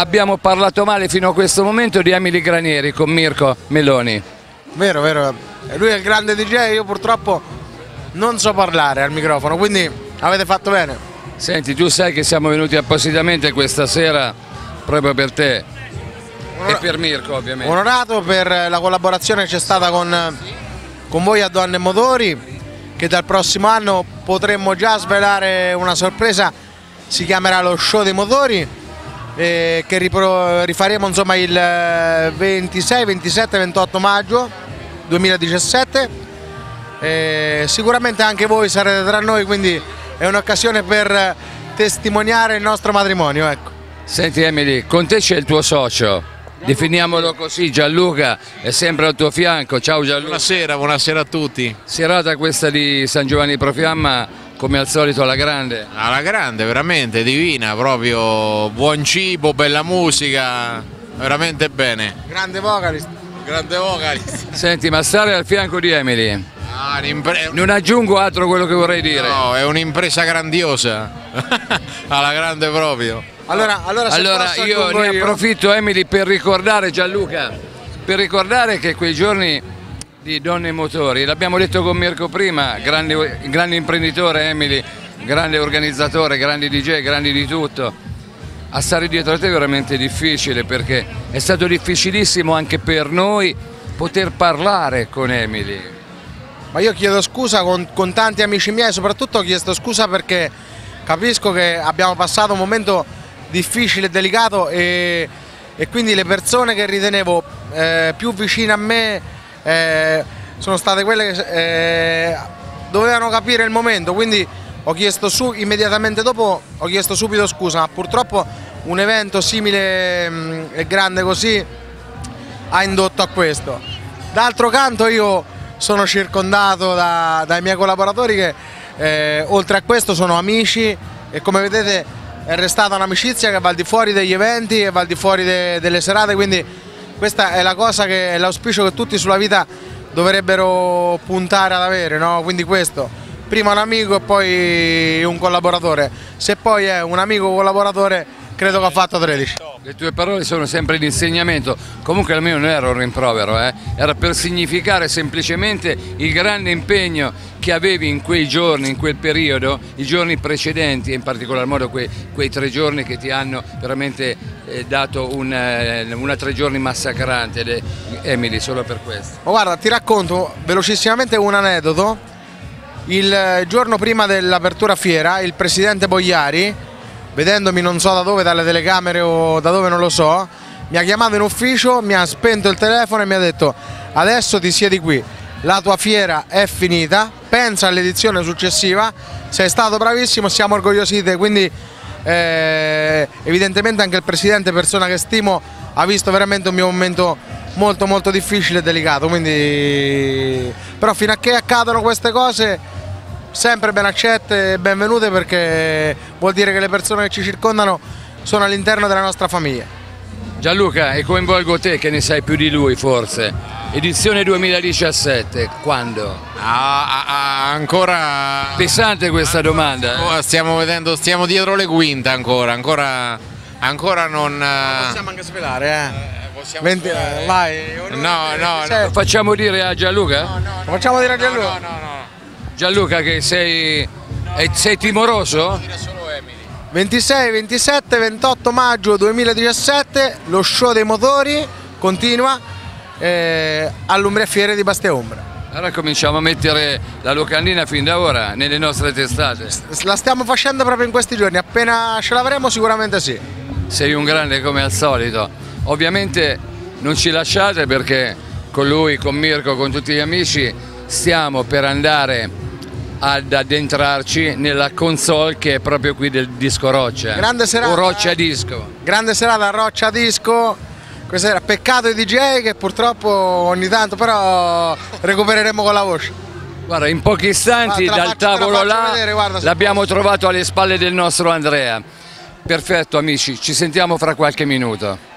abbiamo parlato male fino a questo momento di Emily Granieri con Mirko Meloni. Vero, vero. Lui è il grande DJ, io purtroppo non so parlare al microfono, quindi avete fatto bene. Senti, tu sai che siamo venuti appositamente questa sera proprio per te e per Mirko ovviamente. Onorato per la collaborazione che c'è stata con, con voi a Donne Motori, che dal prossimo anno potremmo già svelare una sorpresa, si chiamerà lo show dei motori, eh, che ripro- rifaremo insomma il 26, 27, 28 maggio 2017. Eh, sicuramente anche voi sarete tra noi, quindi è un'occasione per testimoniare il nostro matrimonio. Ecco. Senti Emily, con te c'è il tuo socio, definiamolo così, Gianluca è sempre al tuo fianco, ciao Gianluca. Buonasera, buonasera a tutti. Serata questa di San Giovanni Profiamma, come al solito alla grande. Alla grande, veramente divina, proprio buon cibo, bella musica, veramente bene. Grande vocalist. Grande vocalist. Senti, ma stare al fianco di Emily, Ah, non aggiungo altro a quello che vorrei dire. no, è un'impresa grandiosa, alla grande proprio. Allora, allora, se Allora io ne approfitto Emily per ricordare Gianluca, per ricordare che quei giorni di Donne Motori, l'abbiamo detto con Mirko prima, grande, grande imprenditore Emily, grande organizzatore, grande DJ, grandi di tutto. A stare dietro a te è veramente difficile perché è stato difficilissimo anche per noi poter parlare con Emily. Ma io chiedo scusa con, con tanti amici miei, soprattutto ho chiesto scusa perché capisco che abbiamo passato un momento difficile e delicato e, e quindi le persone che ritenevo eh, più vicine a me eh, sono state quelle che eh, dovevano capire il momento, quindi ho chiesto su, immediatamente dopo ho chiesto subito scusa, ma purtroppo un evento simile mh, e grande così ha indotto a questo. D'altro canto io sono circondato da- dai miei collaboratori che eh, oltre a questo sono amici e come vedete è restata un'amicizia che va al di fuori degli eventi e va al di fuori de- delle serate, quindi questa è la cosa che è l'auspicio che tutti sulla vita dovrebbero puntare ad avere, no? Quindi questo, prima un amico e poi un collaboratore, se poi è un amico collaboratore credo che ha fatto 13. Le tue parole sono sempre di insegnamento, comunque il mio non era un rimprovero, eh? era per significare semplicemente il grande impegno che avevi in quei giorni, in quel periodo, i giorni precedenti e in particolar modo quei, quei tre giorni che ti hanno veramente eh, dato un, eh, una tre giorni massacrante, ed Emily, solo per questo. Ma guarda, ti racconto velocissimamente un aneddoto. Il eh, giorno prima dell'apertura fiera, il presidente Bogliari, vedendomi non so da dove, dalle telecamere o da dove non lo so, mi ha chiamato in ufficio, mi ha spento il telefono e mi ha detto adesso ti siedi qui, la tua fiera è finita, pensa all'edizione successiva, sei stato bravissimo, siamo orgogliosi di te, quindi eh, evidentemente anche il presidente, persona che stimo, ha visto veramente un mio momento molto molto difficile e delicato, quindi però fino a che accadono queste cose sempre ben accette e benvenute perché vuol dire che le persone che ci circondano sono all'interno della nostra famiglia. Gianluca, e coinvolgo te che ne sai più di lui forse. Edizione 2017, quando? Ah, ah, ah, ancora Pesante questa domanda. eh? Oh, stiamo vedendo, stiamo dietro le quinte ancora, ancora, ancora non... eh, Possiamo anche svelare, eh. possiamo Venti- svelare. eh, vai. No, no, no. Lo facciamo dire a Gianluca? Lo facciamo dire a No, Gianluca? no, no, no. Gianluca che sei, eh, sei timoroso? Dire solo Emily. 26, 27, 28 maggio 2017 lo show dei motori continua eh, all'Umbria Fiere di Bastia Umbra. Allora cominciamo a mettere la locandina fin da ora nelle nostre testate. La stiamo facendo proprio in questi giorni, appena ce l'avremo sicuramente sì. Sei un grande come al solito. Ovviamente non ci lasciate perché con lui, con Mirko, con tutti gli amici stiamo per andare ad addentrarci nella console che è proprio qui del disco Roccia. Grande serata, O Roccia eh. Disco. Grande serata a Roccia Disco. Questa era peccato i DJ che purtroppo ogni tanto però recupereremo con la voce. Guarda, in pochi istanti Guarda, dal faccio- tavolo là l'abbiamo trovato alle spalle del nostro Andrea. Perfetto amici, ci sentiamo fra qualche minuto.